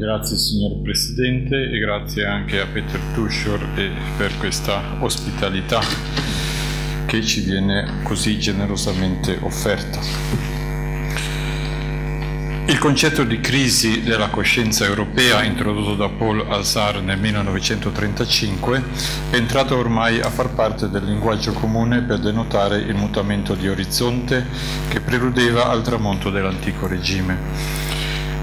Grazie signor Presidente e grazie anche a Peter Tushor per questa ospitalità che ci viene così generosamente offerta. Il concetto di crisi della coscienza europea introdotto da Paul Alzar nel 1935 è entrato ormai a far parte del linguaggio comune per denotare il mutamento di orizzonte che preludeva al tramonto dell'antico regime.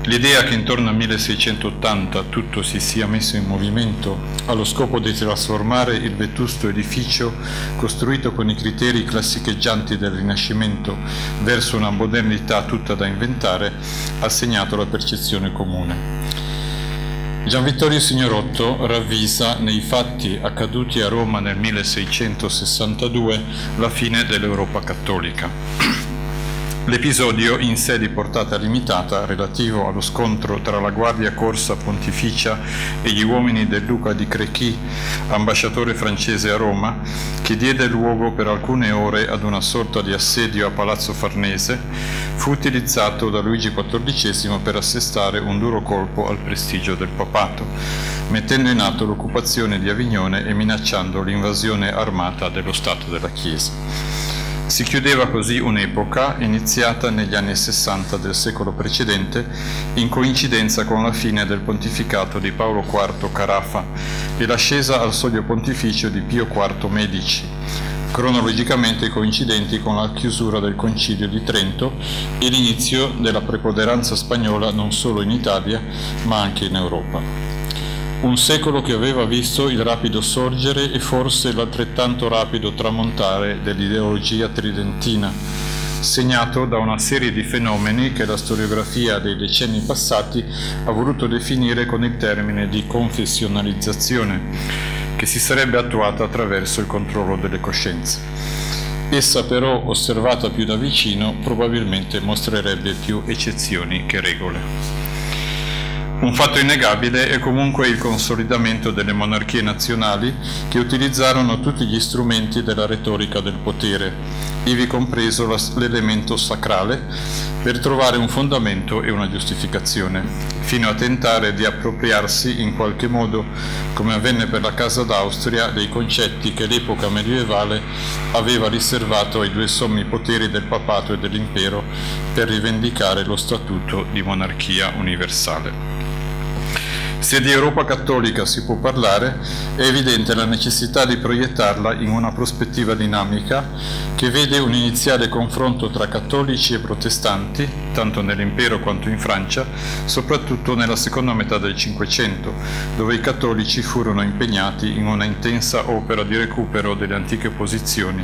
L'idea che intorno al 1680 tutto si sia messo in movimento allo scopo di trasformare il vetusto edificio costruito con i criteri classicheggianti del Rinascimento verso una modernità tutta da inventare ha segnato la percezione comune. Gian Vittorio Signorotto ravvisa nei fatti accaduti a Roma nel 1662 la fine dell'Europa cattolica. L'episodio in sé di portata limitata, relativo allo scontro tra la Guardia Corsa Pontificia e gli uomini del Duca di Crequi, ambasciatore francese a Roma, che diede luogo per alcune ore ad una sorta di assedio a Palazzo Farnese, fu utilizzato da Luigi XIV per assestare un duro colpo al prestigio del papato, mettendo in atto l'occupazione di Avignone e minacciando l'invasione armata dello Stato della Chiesa. Si chiudeva così un'epoca iniziata negli anni 60 del secolo precedente in coincidenza con la fine del pontificato di Paolo IV Carafa e l'ascesa al soglio pontificio di Pio IV Medici, cronologicamente coincidenti con la chiusura del Concilio di Trento e l'inizio della preponderanza spagnola non solo in Italia ma anche in Europa. Un secolo che aveva visto il rapido sorgere e forse l'altrettanto rapido tramontare dell'ideologia tridentina, segnato da una serie di fenomeni che la storiografia dei decenni passati ha voluto definire con il termine di confessionalizzazione, che si sarebbe attuata attraverso il controllo delle coscienze. Essa però, osservata più da vicino, probabilmente mostrerebbe più eccezioni che regole. Un fatto innegabile è comunque il consolidamento delle monarchie nazionali che utilizzarono tutti gli strumenti della retorica del potere, ivi compreso l'elemento sacrale, per trovare un fondamento e una giustificazione, fino a tentare di appropriarsi in qualche modo, come avvenne per la Casa d'Austria, dei concetti che l'epoca medievale aveva riservato ai due sommi poteri del papato e dell'impero per rivendicare lo statuto di monarchia universale. Se di Europa cattolica si può parlare, è evidente la necessità di proiettarla in una prospettiva dinamica che vede un iniziale confronto tra cattolici e protestanti, tanto nell'impero quanto in Francia, soprattutto nella seconda metà del Cinquecento, dove i cattolici furono impegnati in una intensa opera di recupero delle antiche posizioni,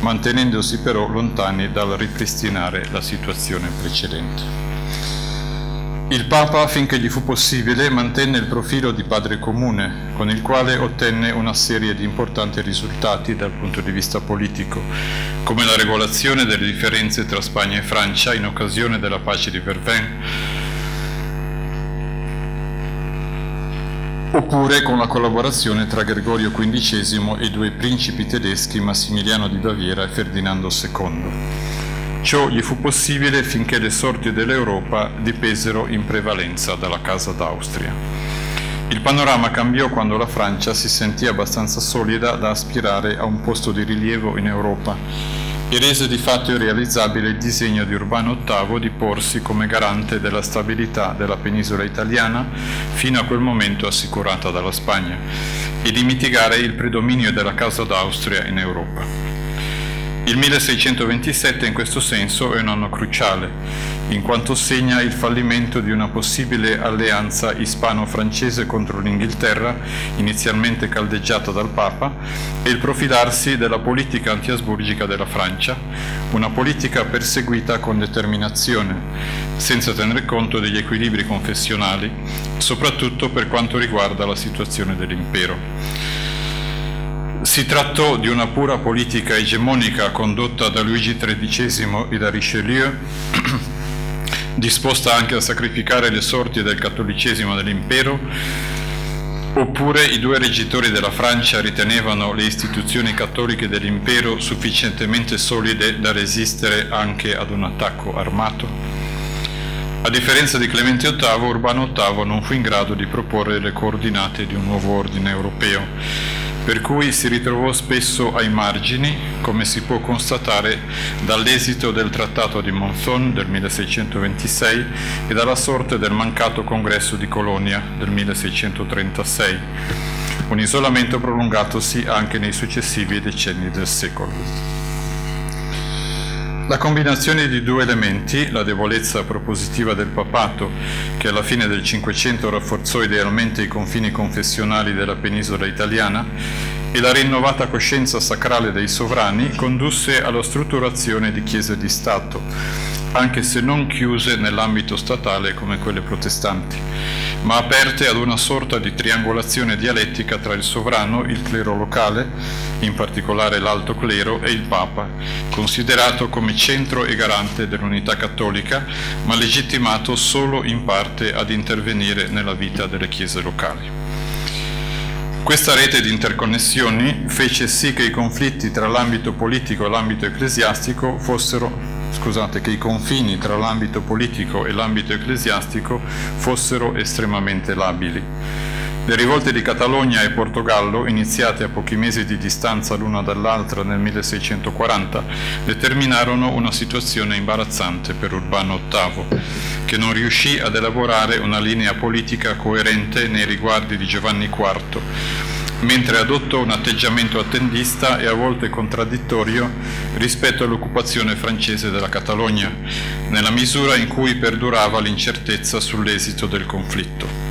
mantenendosi però lontani dal ripristinare la situazione precedente. Il Papa, finché gli fu possibile, mantenne il profilo di padre comune, con il quale ottenne una serie di importanti risultati dal punto di vista politico, come la regolazione delle differenze tra Spagna e Francia in occasione della pace di Vervins, oppure con la collaborazione tra Gregorio XV e i due principi tedeschi Massimiliano di Baviera e Ferdinando II. Ciò gli fu possibile finché le sorti dell'Europa dipesero in prevalenza dalla Casa d'Austria. Il panorama cambiò quando la Francia si sentì abbastanza solida da aspirare a un posto di rilievo in Europa e rese di fatto irrealizzabile il disegno di Urbano VIII di porsi come garante della stabilità della penisola italiana, fino a quel momento assicurata dalla Spagna, e di mitigare il predominio della Casa d'Austria in Europa. Il 1627 in questo senso è un anno cruciale, in quanto segna il fallimento di una possibile alleanza ispano-francese contro l'Inghilterra, inizialmente caldeggiata dal Papa, e il profilarsi della politica antiasburgica della Francia, una politica perseguita con determinazione, senza tenere conto degli equilibri confessionali, soprattutto per quanto riguarda la situazione dell'impero. Si trattò di una pura politica egemonica condotta da Luigi XIII e da Richelieu, disposta anche a sacrificare le sorti del cattolicesimo dell'impero, oppure i due reggitori della Francia ritenevano le istituzioni cattoliche dell'impero sufficientemente solide da resistere anche ad un attacco armato? A differenza di Clemente VIII, Urbano VIII non fu in grado di proporre le coordinate di un nuovo ordine europeo, per cui si ritrovò spesso ai margini, come si può constatare dall'esito del Trattato di Monzon del 1626 e dalla sorte del mancato congresso di Colonia del 1636, un isolamento prolungatosi anche nei successivi decenni del secolo. La combinazione di due elementi, la debolezza propositiva del papato, che alla fine del Cinquecento rafforzò idealmente i confini confessionali della penisola italiana, e la rinnovata coscienza sacrale dei sovrani, condusse alla strutturazione di chiese di Stato, anche se non chiuse nell'ambito statale come quelle protestanti, ma aperte ad una sorta di triangolazione dialettica tra il sovrano, il clero locale, in particolare l'alto clero, e il Papa, considerato come centro e garante dell'unità cattolica, ma legittimato solo in parte ad intervenire nella vita delle chiese locali. Questa rete di interconnessioni fece sì che i conflitti tra l'ambito politico e l'ambito ecclesiastico fossero scusate, che i confini tra l'ambito politico e l'ambito ecclesiastico fossero estremamente labili. Le rivolte di Catalogna e Portogallo, iniziate a pochi mesi di distanza l'una dall'altra nel 1640, determinarono una situazione imbarazzante per Urbano VIII, che non riuscì ad elaborare una linea politica coerente nei riguardi di Giovanni IV, mentre adottò un atteggiamento attendista e a volte contraddittorio rispetto all'occupazione francese della Catalogna, nella misura in cui perdurava l'incertezza sull'esito del conflitto.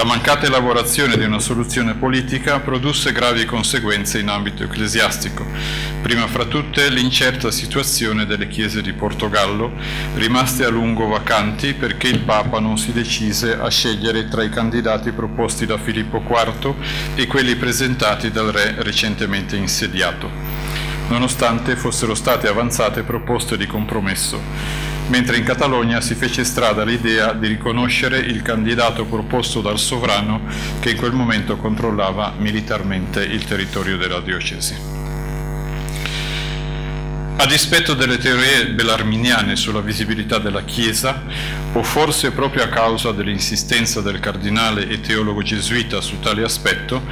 La mancata elaborazione di una soluzione politica produsse gravi conseguenze in ambito ecclesiastico, prima fra tutte l'incerta situazione delle chiese di Portogallo, rimaste a lungo vacanti perché il Papa non si decise a scegliere tra i candidati proposti da Filippo IV e quelli presentati dal re recentemente insediato, nonostante fossero state avanzate proposte di compromesso mentre in Catalogna si fece strada l'idea di riconoscere il candidato proposto dal sovrano che in quel momento controllava militarmente il territorio della diocesi. A dispetto delle teorie belarminiane sulla visibilità della Chiesa, o forse proprio a causa dell'insistenza del cardinale e teologo gesuita su tale aspetto,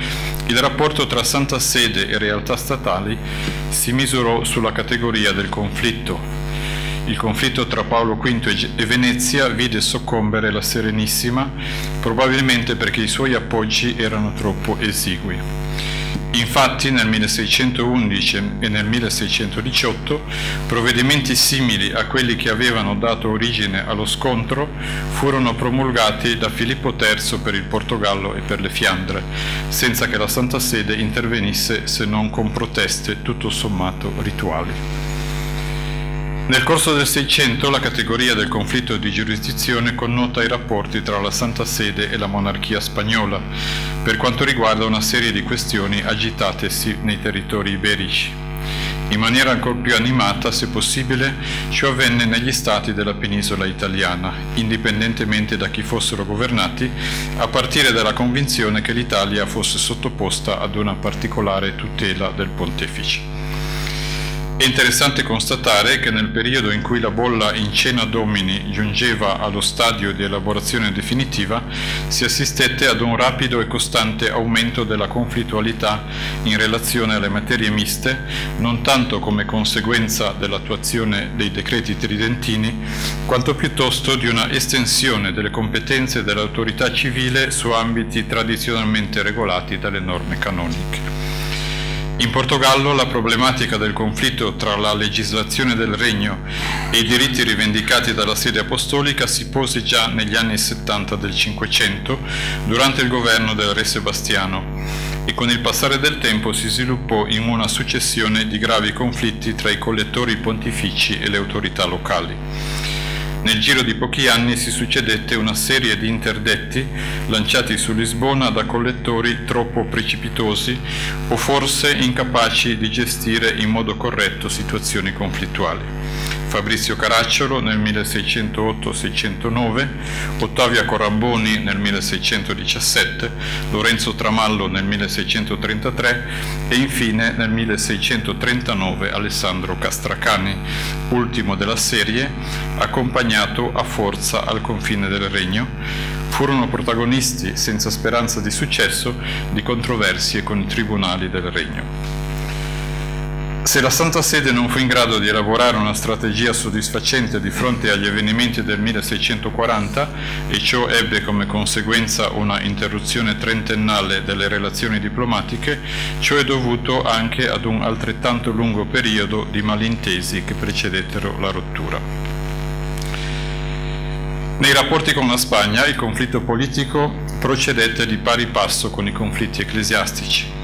il rapporto tra Santa Sede e realtà statali si misurò sulla categoria del conflitto, il conflitto tra Paolo V e Venezia vide soccombere la Serenissima, probabilmente perché i suoi appoggi erano troppo esigui. Infatti nel 1611 e nel 1618 provvedimenti simili a quelli che avevano dato origine allo scontro furono promulgati da Filippo III per il Portogallo e per le Fiandre, senza che la Santa Sede intervenisse se non con proteste tutto sommato rituali. Nel corso del Seicento la categoria del conflitto di giurisdizione connota i rapporti tra la Santa Sede e la monarchia spagnola, per quanto riguarda una serie di questioni agitatesi nei territori iberici. In maniera ancora più animata, se possibile, ciò avvenne negli stati della penisola italiana, indipendentemente da chi fossero governati, a partire dalla convinzione che l'Italia fosse sottoposta ad una particolare tutela del pontefice. È interessante constatare che nel periodo in cui la bolla in cena domini giungeva allo stadio di elaborazione definitiva, si assistette ad un rapido e costante aumento della conflittualità in relazione alle materie miste, non tanto come conseguenza dell'attuazione dei decreti tridentini, quanto piuttosto di una estensione delle competenze dell'autorità civile su ambiti tradizionalmente regolati dalle norme canoniche. In Portogallo la problematica del conflitto tra la legislazione del regno e i diritti rivendicati dalla sede apostolica si pose già negli anni 70 del Cinquecento durante il governo del re Sebastiano e con il passare del tempo si sviluppò in una successione di gravi conflitti tra i collettori pontifici e le autorità locali. Nel giro di pochi anni si succedette una serie di interdetti lanciati su Lisbona da collettori troppo precipitosi o forse incapaci di gestire in modo corretto situazioni conflittuali. Fabrizio Caracciolo nel 1608-609, Ottavia Coramboni nel 1617, Lorenzo Tramallo nel 1633 e infine nel 1639 Alessandro Castracani, ultimo della serie, accompagnato a forza al confine del regno, furono protagonisti senza speranza di successo di controversie con i tribunali del regno. Se la Santa Sede non fu in grado di elaborare una strategia soddisfacente di fronte agli avvenimenti del 1640 e ciò ebbe come conseguenza una interruzione trentennale delle relazioni diplomatiche, ciò è dovuto anche ad un altrettanto lungo periodo di malintesi che precedettero la rottura. Nei rapporti con la Spagna il conflitto politico procedette di pari passo con i conflitti ecclesiastici.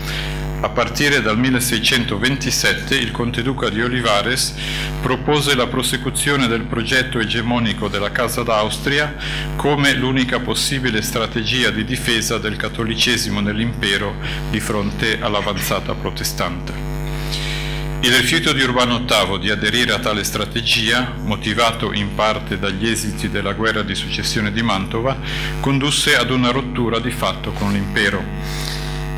A partire dal 1627 il conte duca di Olivares propose la prosecuzione del progetto egemonico della Casa d'Austria come l'unica possibile strategia di difesa del cattolicesimo nell'impero di fronte all'avanzata protestante. Il rifiuto di Urbano VIII di aderire a tale strategia, motivato in parte dagli esiti della guerra di successione di Mantova, condusse ad una rottura di fatto con l'impero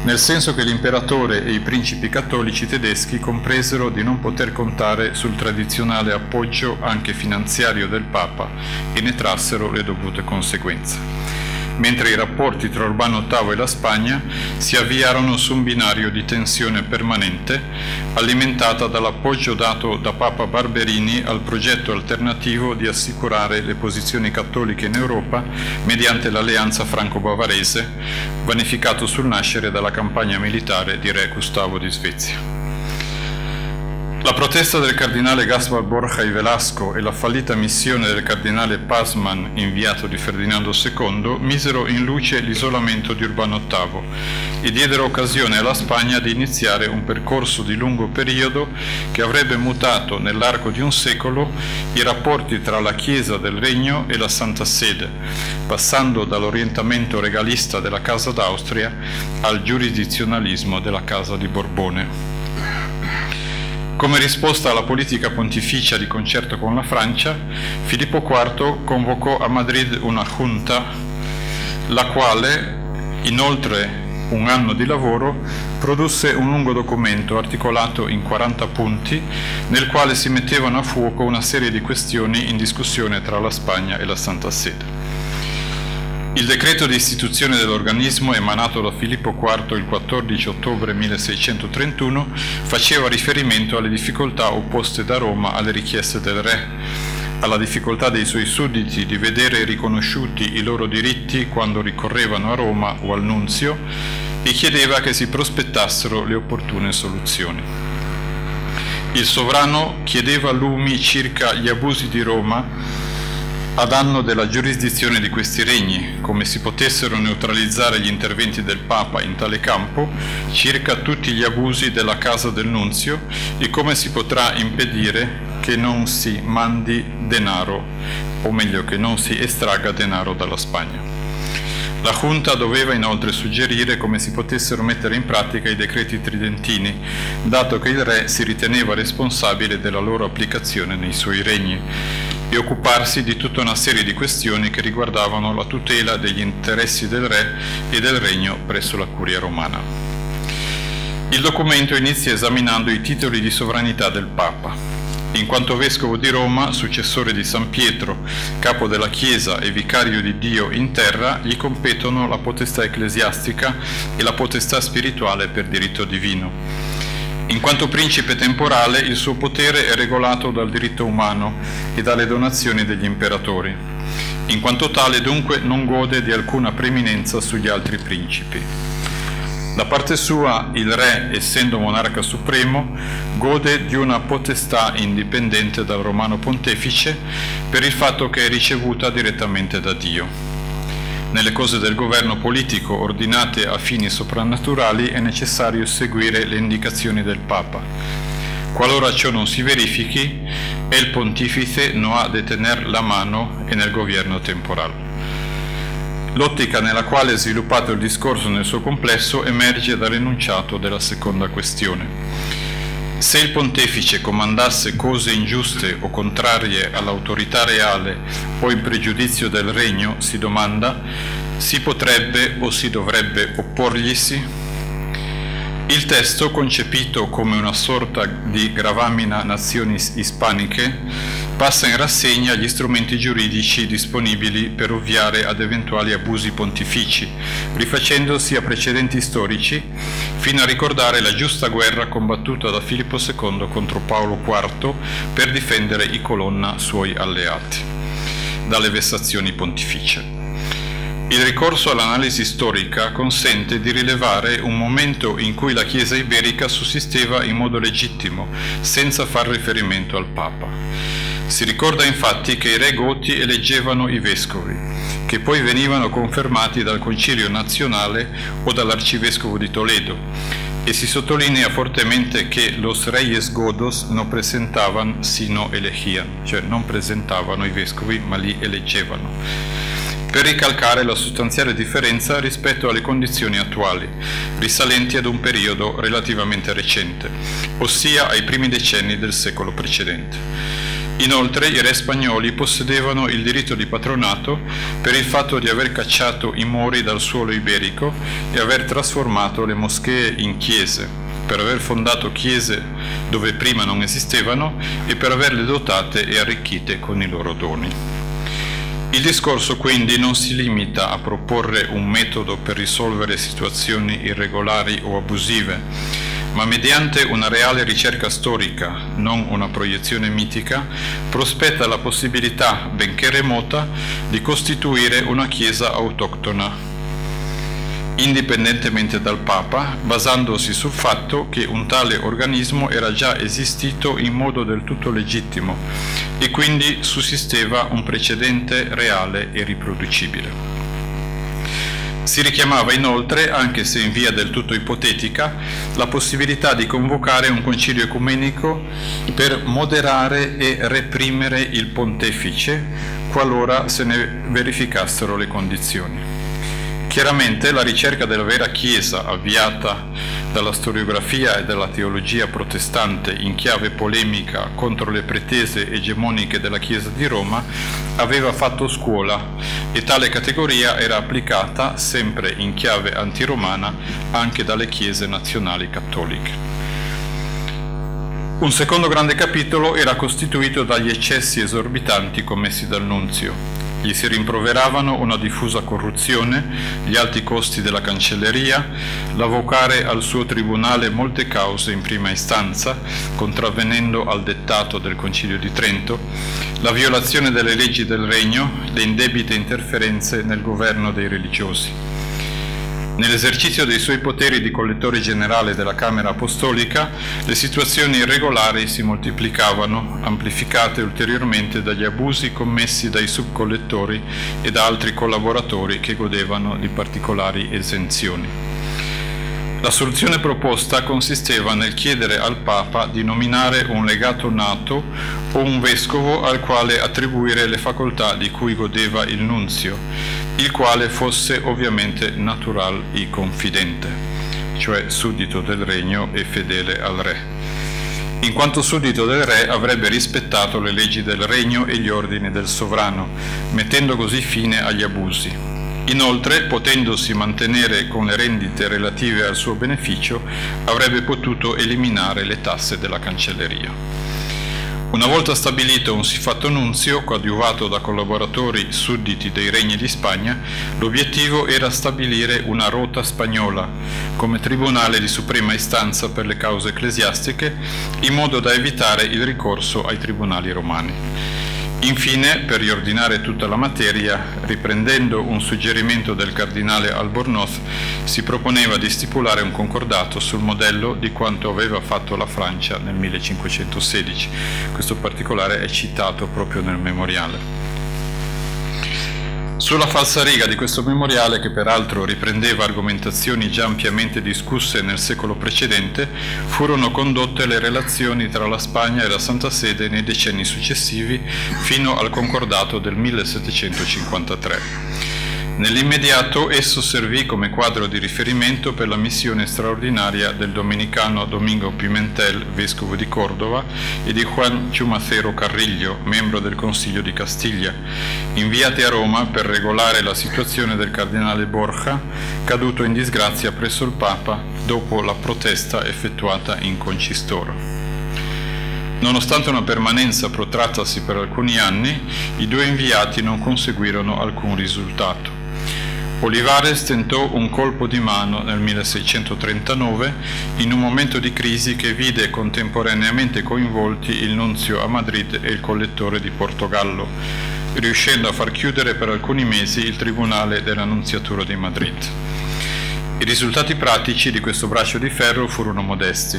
nel senso che l'imperatore e i principi cattolici tedeschi compresero di non poter contare sul tradizionale appoggio anche finanziario del Papa e ne trassero le dovute conseguenze mentre i rapporti tra Urbano VIII e la Spagna si avviarono su un binario di tensione permanente, alimentata dall'appoggio dato da Papa Barberini al progetto alternativo di assicurare le posizioni cattoliche in Europa mediante l'alleanza franco-bavarese, vanificato sul nascere dalla campagna militare di Re Gustavo di Svezia. La protesta del cardinale Gaspar Borja y Velasco e la fallita missione del cardinale Pasman, inviato di Ferdinando II, misero in luce l'isolamento di Urbano VIII e diedero occasione alla Spagna di iniziare un percorso di lungo periodo che avrebbe mutato nell'arco di un secolo i rapporti tra la Chiesa del Regno e la Santa Sede, passando dall'orientamento regalista della Casa d'Austria al giurisdizionalismo della Casa di Borbone. Come risposta alla politica pontificia di concerto con la Francia, Filippo IV convocò a Madrid una junta, la quale, in oltre un anno di lavoro, produsse un lungo documento articolato in 40 punti, nel quale si mettevano a fuoco una serie di questioni in discussione tra la Spagna e la Santa Sede. Il decreto di istituzione dell'organismo emanato da Filippo IV il 14 ottobre 1631 faceva riferimento alle difficoltà opposte da Roma alle richieste del re, alla difficoltà dei suoi sudditi di vedere riconosciuti i loro diritti quando ricorrevano a Roma o al Nunzio e chiedeva che si prospettassero le opportune soluzioni. Il sovrano chiedeva lumi circa gli abusi di Roma a danno della giurisdizione di questi regni, come si potessero neutralizzare gli interventi del Papa in tale campo circa tutti gli abusi della Casa del Nunzio e come si potrà impedire che non si mandi denaro, o meglio che non si estragga denaro dalla Spagna. La Junta doveva inoltre suggerire come si potessero mettere in pratica i decreti tridentini, dato che il re si riteneva responsabile della loro applicazione nei suoi regni e occuparsi di tutta una serie di questioni che riguardavano la tutela degli interessi del re e del regno presso la curia romana. Il documento inizia esaminando i titoli di sovranità del Papa. In quanto vescovo di Roma, successore di San Pietro, capo della Chiesa e vicario di Dio in terra, gli competono la potestà ecclesiastica e la potestà spirituale per diritto divino in quanto principe temporale il suo potere è regolato dal diritto umano e dalle donazioni degli imperatori. In quanto tale dunque non gode di alcuna preeminenza sugli altri principi. Da parte sua il re, essendo monarca supremo, gode di una potestà indipendente dal romano pontefice per il fatto che è ricevuta direttamente da Dio. Nelle cose del governo politico ordinate a fini soprannaturali è necessario seguire le indicazioni del Papa. Qualora ciò non si verifichi, el pontifice no ha de tener la mano en el gobierno temporal. L'ottica nella quale è sviluppato il discorso nel suo complesso emerge dall'enunciato della seconda questione. Se il pontefice comandasse cose ingiuste o contrarie all'autorità reale o in pregiudizio del regno, si domanda, si potrebbe o si dovrebbe opporglisi? Il testo, concepito come una sorta di gravamina nazioni ispaniche, passa in rassegna gli strumenti giuridici disponibili per ovviare ad eventuali abusi pontifici, rifacendosi a precedenti storici, fino a ricordare la giusta guerra combattuta da Filippo II contro Paolo IV per difendere i colonna suoi alleati dalle vessazioni pontificie. Il ricorso all'analisi storica consente di rilevare un momento in cui la Chiesa iberica sussisteva in modo legittimo, senza far riferimento al Papa. Si ricorda infatti che i re goti eleggevano i vescovi, che poi venivano confermati dal Concilio nazionale o dall'Arcivescovo di Toledo, e si sottolinea fortemente che los reyes godos non presentavano sino elegian, cioè non presentavano i vescovi ma li eleggevano per ricalcare la sostanziale differenza rispetto alle condizioni attuali, risalenti ad un periodo relativamente recente, ossia ai primi decenni del secolo precedente. Inoltre i re spagnoli possedevano il diritto di patronato per il fatto di aver cacciato i mori dal suolo iberico e aver trasformato le moschee in chiese, per aver fondato chiese dove prima non esistevano e per averle dotate e arricchite con i loro doni. Il discorso quindi non si limita a proporre un metodo per risolvere situazioni irregolari o abusive, ma mediante una reale ricerca storica, non una proiezione mitica, prospetta la possibilità, benché remota, di costituire una Chiesa autoctona indipendentemente dal Papa, basandosi sul fatto che un tale organismo era già esistito in modo del tutto legittimo e quindi sussisteva un precedente reale e riproducibile. Si richiamava inoltre, anche se in via del tutto ipotetica, la possibilità di convocare un concilio ecumenico per moderare e reprimere il pontefice qualora se ne verificassero le condizioni. Chiaramente la ricerca della vera Chiesa, avviata dalla storiografia e dalla teologia protestante in chiave polemica contro le pretese egemoniche della Chiesa di Roma, aveva fatto scuola e tale categoria era applicata, sempre in chiave antiromana, anche dalle Chiese nazionali cattoliche. Un secondo grande capitolo era costituito dagli eccessi esorbitanti commessi dal Nunzio, gli si rimproveravano una diffusa corruzione, gli alti costi della cancelleria, l'avvocare al suo tribunale molte cause in prima istanza, contravvenendo al dettato del Concilio di Trento, la violazione delle leggi del regno, le indebite interferenze nel governo dei religiosi. Nell'esercizio dei suoi poteri di collettore generale della Camera Apostolica, le situazioni irregolari si moltiplicavano, amplificate ulteriormente dagli abusi commessi dai subcollettori e da altri collaboratori che godevano di particolari esenzioni. La soluzione proposta consisteva nel chiedere al Papa di nominare un legato nato o un vescovo al quale attribuire le facoltà di cui godeva il nunzio, il quale fosse ovviamente natural e confidente, cioè suddito del regno e fedele al re. In quanto suddito del re avrebbe rispettato le leggi del regno e gli ordini del sovrano, mettendo così fine agli abusi. Inoltre, potendosi mantenere con le rendite relative al suo beneficio, avrebbe potuto eliminare le tasse della cancelleria. Una volta stabilito un siffatto nunzio, coadiuvato da collaboratori sudditi dei regni di Spagna, l'obiettivo era stabilire una rota spagnola come tribunale di suprema istanza per le cause ecclesiastiche, in modo da evitare il ricorso ai tribunali romani. Infine, per riordinare tutta la materia, riprendendo un suggerimento del cardinale Albornoz, si proponeva di stipulare un concordato sul modello di quanto aveva fatto la Francia nel 1516. Questo particolare è citato proprio nel memoriale. Sulla falsariga di questo memoriale, che peraltro riprendeva argomentazioni già ampiamente discusse nel secolo precedente, furono condotte le relazioni tra la Spagna e la Santa Sede nei decenni successivi fino al concordato del 1753. Nell'immediato esso servì come quadro di riferimento per la missione straordinaria del domenicano Domingo Pimentel, vescovo di Cordova, e di Juan Ciumacero Carriglio, membro del Consiglio di Castiglia, inviati a Roma per regolare la situazione del cardinale Borja, caduto in disgrazia presso il Papa dopo la protesta effettuata in concistoro. Nonostante una permanenza protrattasi per alcuni anni, i due inviati non conseguirono alcun risultato. Olivares tentò un colpo di mano nel 1639 in un momento di crisi che vide contemporaneamente coinvolti il nunzio a Madrid e il collettore di Portogallo, riuscendo a far chiudere per alcuni mesi il tribunale della Nunziatura di Madrid. I risultati pratici di questo braccio di ferro furono modesti.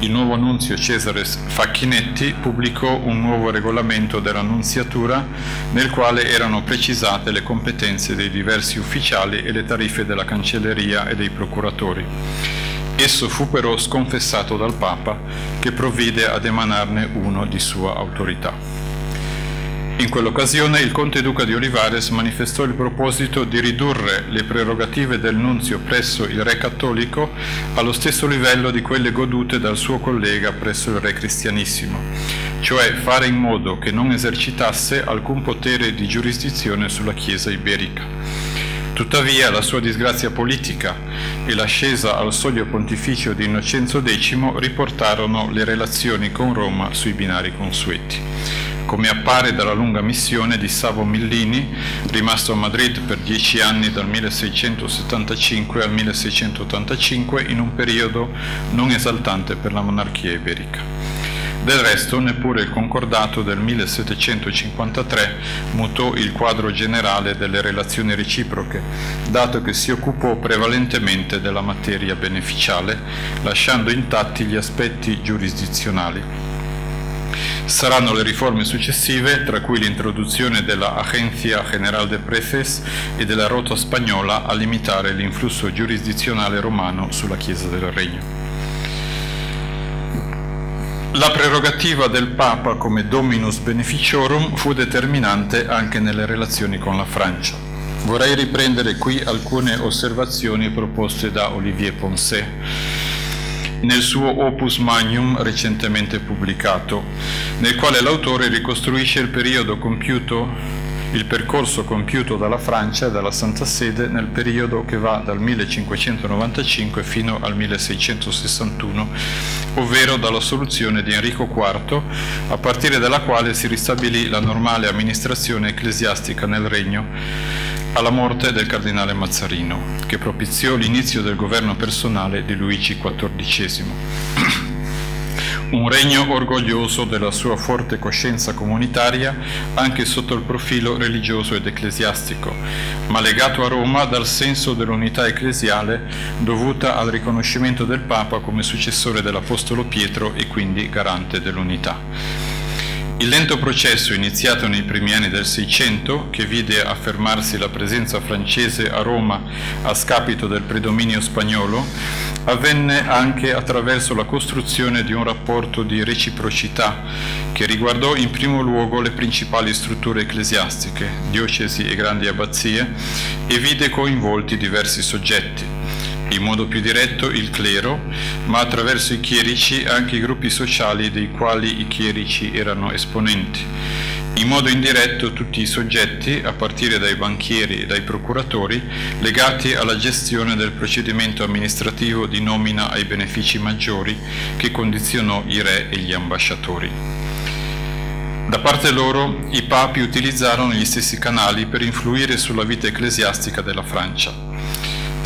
Il nuovo nunzio Cesare Facchinetti pubblicò un nuovo regolamento della nunziatura nel quale erano precisate le competenze dei diversi ufficiali e le tariffe della cancelleria e dei procuratori. Esso fu però sconfessato dal Papa che provvide ad emanarne uno di sua autorità. In quell'occasione il conte duca di Olivares manifestò il proposito di ridurre le prerogative del nunzio presso il re cattolico allo stesso livello di quelle godute dal suo collega presso il re cristianissimo, cioè fare in modo che non esercitasse alcun potere di giurisdizione sulla Chiesa iberica. Tuttavia la sua disgrazia politica e l'ascesa al soglio pontificio di Innocenzo X riportarono le relazioni con Roma sui binari consueti come appare dalla lunga missione di Savo Millini, rimasto a Madrid per dieci anni dal 1675 al 1685 in un periodo non esaltante per la monarchia iberica. Del resto, neppure il concordato del 1753 mutò il quadro generale delle relazioni reciproche, dato che si occupò prevalentemente della materia beneficiale, lasciando intatti gli aspetti giurisdizionali. Saranno le riforme successive, tra cui l'introduzione della Agencia General de Preces e della Rota Spagnola, a limitare l'influsso giurisdizionale romano sulla Chiesa del Regno. La prerogativa del Papa come Dominus Beneficiorum fu determinante anche nelle relazioni con la Francia. Vorrei riprendere qui alcune osservazioni proposte da Olivier Poncet nel suo Opus Magnum recentemente pubblicato, nel quale l'autore ricostruisce il periodo compiuto il percorso compiuto dalla Francia e dalla Santa Sede nel periodo che va dal 1595 fino al 1661, ovvero dalla soluzione di Enrico IV, a partire dalla quale si ristabilì la normale amministrazione ecclesiastica nel regno alla morte del cardinale Mazzarino, che propiziò l'inizio del governo personale di Luigi XIV. Un regno orgoglioso della sua forte coscienza comunitaria anche sotto il profilo religioso ed ecclesiastico, ma legato a Roma dal senso dell'unità ecclesiale dovuta al riconoscimento del Papa come successore dell'Apostolo Pietro e quindi garante dell'unità. Il lento processo iniziato nei primi anni del Seicento, che vide affermarsi la presenza francese a Roma a scapito del predominio spagnolo, avvenne anche attraverso la costruzione di un rapporto di reciprocità che riguardò in primo luogo le principali strutture ecclesiastiche, diocesi e grandi abbazie, e vide coinvolti diversi soggetti in modo più diretto il clero, ma attraverso i chierici anche i gruppi sociali dei quali i chierici erano esponenti. In modo indiretto tutti i soggetti, a partire dai banchieri e dai procuratori, legati alla gestione del procedimento amministrativo di nomina ai benefici maggiori che condizionò i re e gli ambasciatori. Da parte loro, i papi utilizzarono gli stessi canali per influire sulla vita ecclesiastica della Francia.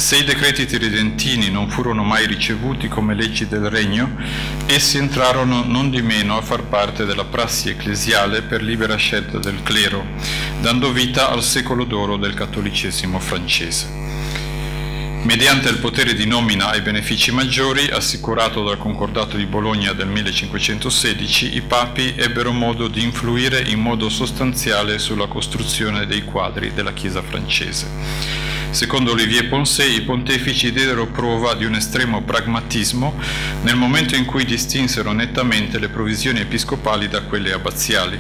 Se i decreti tridentini non furono mai ricevuti come leggi del regno, essi entrarono non di meno a far parte della prassi ecclesiale per libera scelta del clero, dando vita al secolo d'oro del cattolicesimo francese. Mediante il potere di nomina ai benefici maggiori, assicurato dal Concordato di Bologna del 1516, i papi ebbero modo di influire in modo sostanziale sulla costruzione dei quadri della Chiesa francese. Secondo Olivier Poncet, i pontefici diedero prova di un estremo pragmatismo nel momento in cui distinsero nettamente le provvisioni episcopali da quelle abbaziali.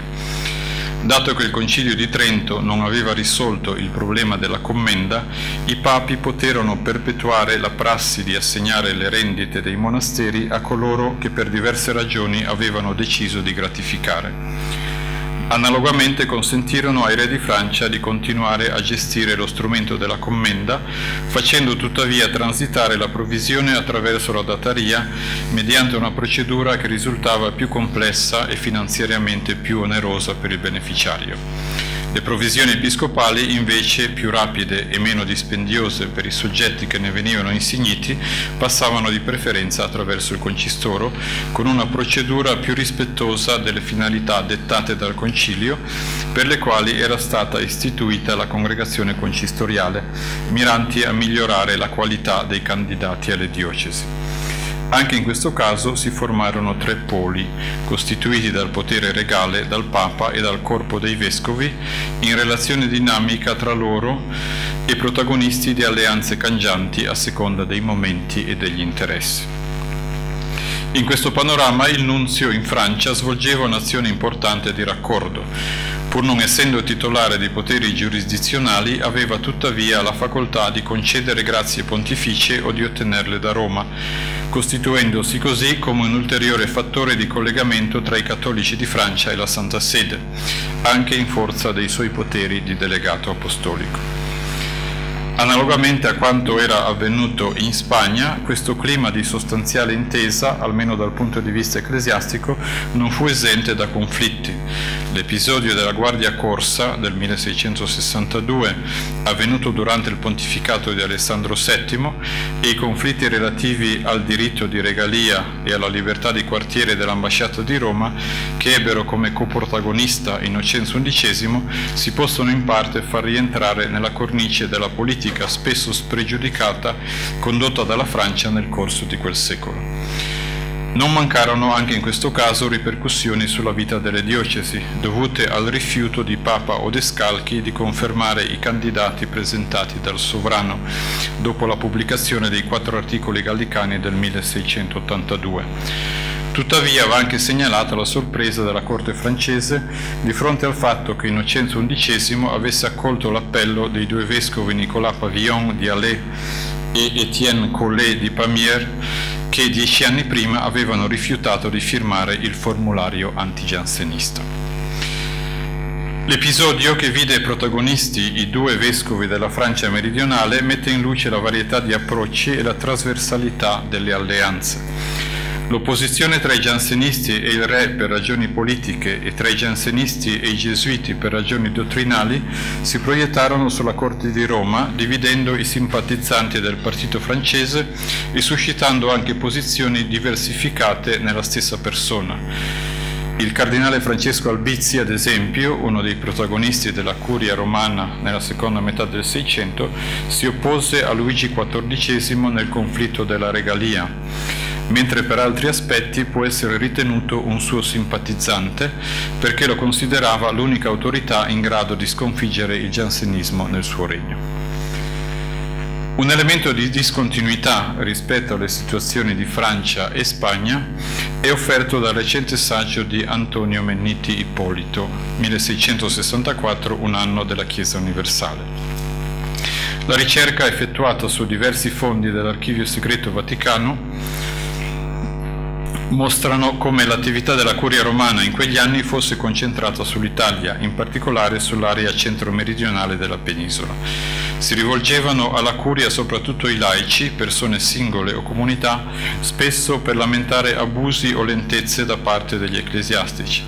Dato che il Concilio di Trento non aveva risolto il problema della commenda, i papi poterono perpetuare la prassi di assegnare le rendite dei monasteri a coloro che per diverse ragioni avevano deciso di gratificare. Analogamente consentirono ai re di Francia di continuare a gestire lo strumento della commenda, facendo tuttavia transitare la provvisione attraverso la dataria mediante una procedura che risultava più complessa e finanziariamente più onerosa per il beneficiario. Le provvisioni episcopali, invece, più rapide e meno dispendiose per i soggetti che ne venivano insigniti, passavano di preferenza attraverso il concistoro, con una procedura più rispettosa delle finalità dettate dal concilio, per le quali era stata istituita la congregazione concistoriale, miranti a migliorare la qualità dei candidati alle diocesi. Anche in questo caso si formarono tre poli, costituiti dal potere regale, dal Papa e dal corpo dei vescovi, in relazione dinamica tra loro e protagonisti di alleanze cangianti a seconda dei momenti e degli interessi. In questo panorama il nunzio in Francia svolgeva un'azione importante di raccordo. Pur non essendo titolare di poteri giurisdizionali, aveva tuttavia la facoltà di concedere grazie pontificie o di ottenerle da Roma, costituendosi così come un ulteriore fattore di collegamento tra i cattolici di Francia e la Santa Sede, anche in forza dei suoi poteri di delegato apostolico. Analogamente a quanto era avvenuto in Spagna, questo clima di sostanziale intesa, almeno dal punto di vista ecclesiastico, non fu esente da conflitti. L'episodio della Guardia Corsa del 1662, avvenuto durante il pontificato di Alessandro VII, e i conflitti relativi al diritto di regalia e alla libertà di quartiere dell'ambasciata di Roma, che ebbero come coprotagonista Innocenzo XI, si possono in parte far rientrare nella cornice della politica politica spesso spregiudicata condotta dalla Francia nel corso di quel secolo. Non mancarono anche in questo caso ripercussioni sulla vita delle diocesi, dovute al rifiuto di Papa Odescalchi di confermare i candidati presentati dal sovrano, dopo la pubblicazione dei quattro articoli gallicani del 1682. Tuttavia va anche segnalata la sorpresa della corte francese di fronte al fatto che Innocenzo XI avesse accolto l'appello dei due vescovi Nicolas Pavillon di Alais e Étienne Collet di Pamiers che dieci anni prima avevano rifiutato di firmare il formulario antigiansenista. L'episodio che vide protagonisti i due vescovi della Francia meridionale mette in luce la varietà di approcci e la trasversalità delle alleanze. L'opposizione tra i giansenisti e il re per ragioni politiche e tra i giansenisti e i gesuiti per ragioni dottrinali si proiettarono sulla corte di Roma, dividendo i simpatizzanti del partito francese e suscitando anche posizioni diversificate nella stessa persona. Il cardinale Francesco Albizzi, ad esempio, uno dei protagonisti della curia romana nella seconda metà del Seicento, si oppose a Luigi XIV nel conflitto della regalia mentre per altri aspetti può essere ritenuto un suo simpatizzante perché lo considerava l'unica autorità in grado di sconfiggere il giansenismo nel suo regno. Un elemento di discontinuità rispetto alle situazioni di Francia e Spagna è offerto dal recente saggio di Antonio Menniti Ippolito, 1664, un anno della Chiesa universale. La ricerca effettuata su diversi fondi dell'Archivio segreto Vaticano mostrano come l'attività della curia romana in quegli anni fosse concentrata sull'Italia, in particolare sull'area centro-meridionale della penisola. Si rivolgevano alla curia soprattutto i laici, persone singole o comunità, spesso per lamentare abusi o lentezze da parte degli ecclesiastici,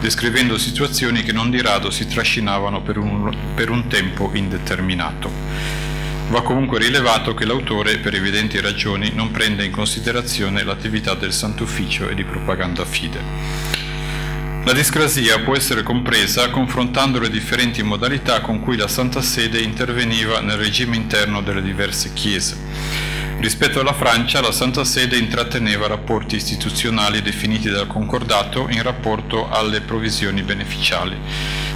descrivendo situazioni che non di rado si trascinavano per un, per un tempo indeterminato. Va comunque rilevato che l'autore, per evidenti ragioni, non prende in considerazione l'attività del Sant'Ufficio e di propaganda fide. La discrasia può essere compresa confrontando le differenti modalità con cui la Santa Sede interveniva nel regime interno delle diverse chiese. Rispetto alla Francia, la Santa Sede intratteneva rapporti istituzionali definiti dal Concordato in rapporto alle provvisioni beneficiali,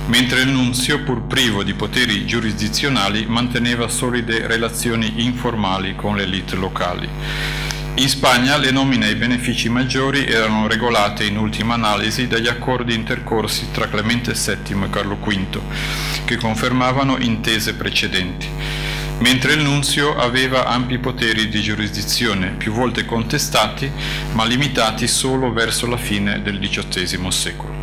mentre il Nunzio, pur privo di poteri giurisdizionali, manteneva solide relazioni informali con le elite locali. In Spagna le nomine ai benefici maggiori erano regolate in ultima analisi dagli accordi intercorsi tra Clemente VII e Carlo V, che confermavano intese precedenti, mentre il nunzio aveva ampi poteri di giurisdizione, più volte contestati, ma limitati solo verso la fine del XVIII secolo.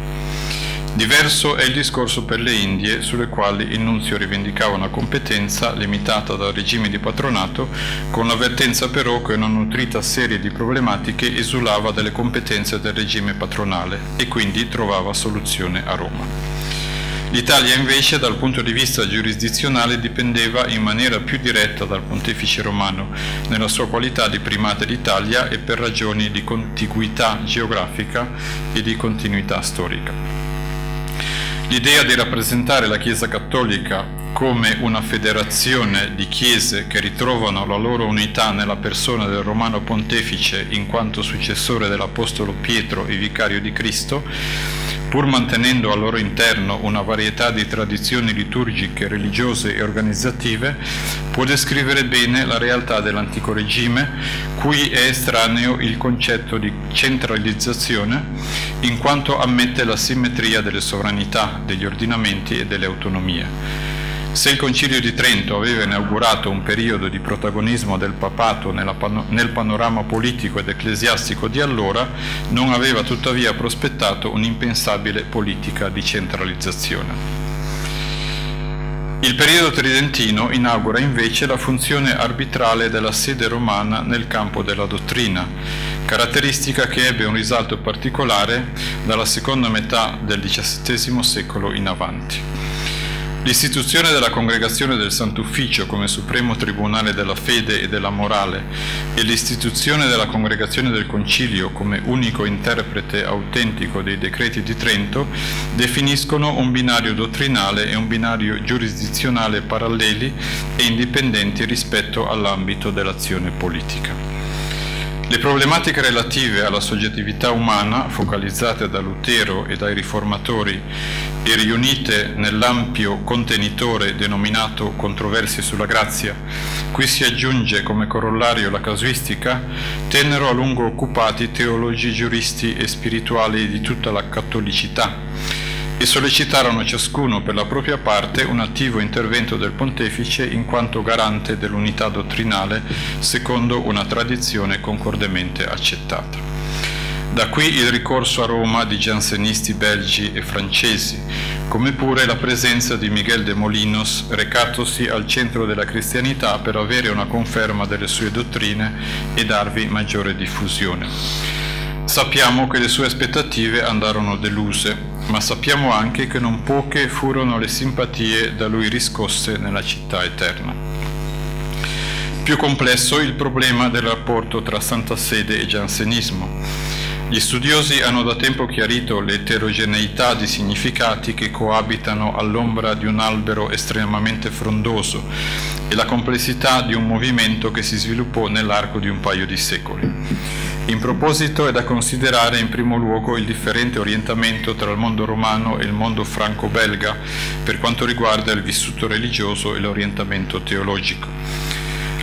Diverso è il discorso per le Indie, sulle quali il nunzio rivendicava una competenza limitata dal regime di patronato, con l'avvertenza però che una nutrita serie di problematiche esulava dalle competenze del regime patronale e quindi trovava soluzione a Roma. L'Italia invece dal punto di vista giurisdizionale dipendeva in maniera più diretta dal pontefice romano, nella sua qualità di primate d'Italia e per ragioni di contiguità geografica e di continuità storica. L'idea di rappresentare la Chiesa Cattolica come una federazione di chiese che ritrovano la loro unità nella persona del Romano Pontefice in quanto successore dell'Apostolo Pietro e vicario di Cristo, pur mantenendo al loro interno una varietà di tradizioni liturgiche, religiose e organizzative, può descrivere bene la realtà dell'antico regime, cui è estraneo il concetto di centralizzazione, in quanto ammette la simmetria delle sovranità, degli ordinamenti e delle autonomie. Se il Concilio di Trento aveva inaugurato un periodo di protagonismo del papato nel panorama politico ed ecclesiastico di allora, non aveva tuttavia prospettato un'impensabile politica di centralizzazione. Il periodo tridentino inaugura invece la funzione arbitrale della sede romana nel campo della dottrina, caratteristica che ebbe un risalto particolare dalla seconda metà del XVII secolo in avanti. L'istituzione della Congregazione del Sant'Ufficio come Supremo Tribunale della Fede e della Morale e l'istituzione della Congregazione del Concilio come unico interprete autentico dei decreti di Trento definiscono un binario dottrinale e un binario giurisdizionale paralleli e indipendenti rispetto all'ambito dell'azione politica. Le problematiche relative alla soggettività umana, focalizzate da Lutero e dai riformatori e riunite nell'ampio contenitore denominato Controversie sulla grazia, cui si aggiunge come corollario la casuistica, tennero a lungo occupati teologi, giuristi e spirituali di tutta la cattolicità e sollecitarono ciascuno per la propria parte un attivo intervento del pontefice in quanto garante dell'unità dottrinale secondo una tradizione concordemente accettata. Da qui il ricorso a Roma di giansenisti belgi e francesi, come pure la presenza di Miguel de Molinos recatosi al centro della cristianità per avere una conferma delle sue dottrine e darvi maggiore diffusione. Sappiamo che le sue aspettative andarono deluse ma sappiamo anche che non poche furono le simpatie da lui riscosse nella città eterna. Più complesso il problema del rapporto tra Santa Sede e giansenismo. Gli studiosi hanno da tempo chiarito l'eterogeneità di significati che coabitano all'ombra di un albero estremamente frondoso e la complessità di un movimento che si sviluppò nell'arco di un paio di secoli. In proposito è da considerare in primo luogo il differente orientamento tra il mondo romano e il mondo franco-belga per quanto riguarda il vissuto religioso e l'orientamento teologico.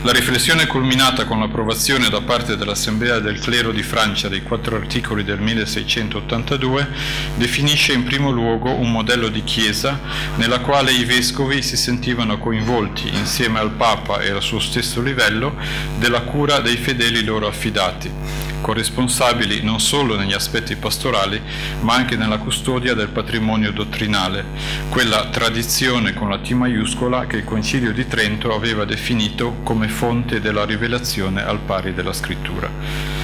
La riflessione culminata con l'approvazione da parte dell'Assemblea del Clero di Francia dei quattro articoli del 1682 definisce in primo luogo un modello di Chiesa nella quale i vescovi si sentivano coinvolti insieme al Papa e al suo stesso livello della cura dei fedeli loro affidati corresponsabili non solo negli aspetti pastorali, ma anche nella custodia del patrimonio dottrinale, quella tradizione con la T maiuscola che il Concilio di Trento aveva definito come fonte della rivelazione al pari della scrittura.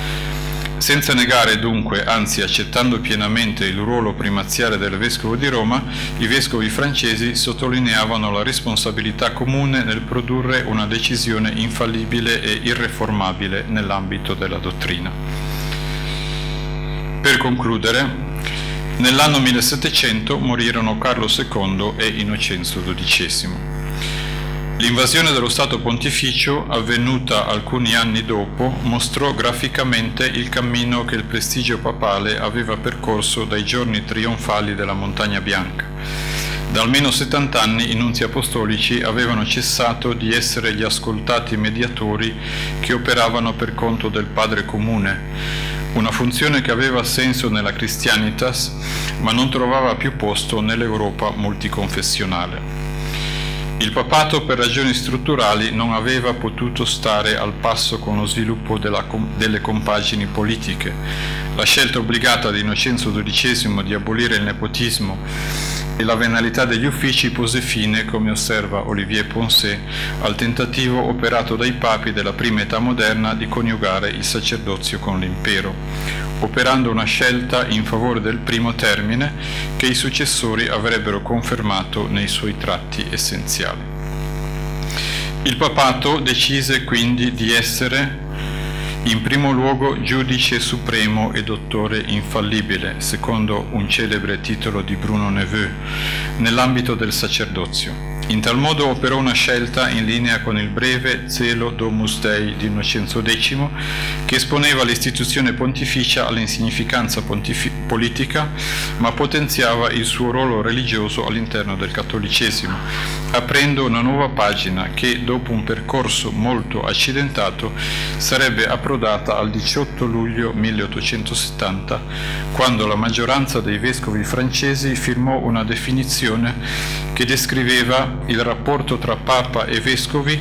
Senza negare dunque, anzi accettando pienamente il ruolo primaziale del Vescovo di Roma, i Vescovi francesi sottolineavano la responsabilità comune nel produrre una decisione infallibile e irreformabile nell'ambito della dottrina. Per concludere, nell'anno 1700 morirono Carlo II e Innocenzo XII. L'invasione dello Stato Pontificio, avvenuta alcuni anni dopo, mostrò graficamente il cammino che il prestigio papale aveva percorso dai giorni trionfali della Montagna Bianca. Da almeno 70 anni i nunzi apostolici avevano cessato di essere gli ascoltati mediatori che operavano per conto del Padre Comune, una funzione che aveva senso nella Christianitas ma non trovava più posto nell'Europa multiconfessionale. Il papato per ragioni strutturali non aveva potuto stare al passo con lo sviluppo della, delle compagini politiche. La scelta obbligata di Innocenzo XII di abolire il nepotismo e la venalità degli uffici pose fine, come osserva Olivier Poncet, al tentativo operato dai papi della prima età moderna di coniugare il sacerdozio con l'impero, operando una scelta in favore del primo termine che i successori avrebbero confermato nei suoi tratti essenziali. Il papato decise quindi di essere in primo luogo giudice supremo e dottore infallibile, secondo un celebre titolo di Bruno Neveu, nell'ambito del sacerdozio. In tal modo operò una scelta in linea con il breve Zelo Domus Dei di Innocenzo X, che esponeva l'istituzione pontificia all'insignificanza politica, ma potenziava il suo ruolo religioso all'interno del cattolicesimo, aprendo una nuova pagina che, dopo un percorso molto accidentato, sarebbe approdata al 18 luglio 1870, quando la maggioranza dei vescovi francesi firmò una definizione che descriveva il rapporto tra Papa e Vescovi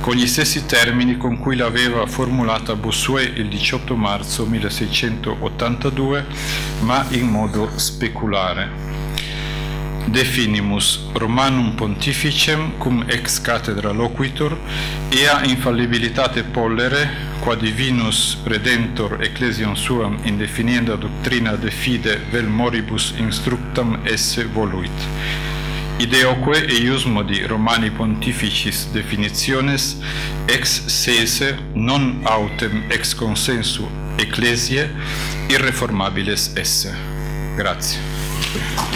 con gli stessi termini con cui l'aveva formulata Bossuet il 18 marzo 1682, ma in modo speculare. Definimus Romanum Pontificem cum ex cathedra loquitur, ea infallibilitate pollere, qua divinus redemptor ecclesiam suam in definienda doctrina de fide vel moribus instructam esse voluit Ideoque eius modi Romani Pontificis definitiones ex sese non autem ex consensu ecclesiae irreformabiles esse. Grazie.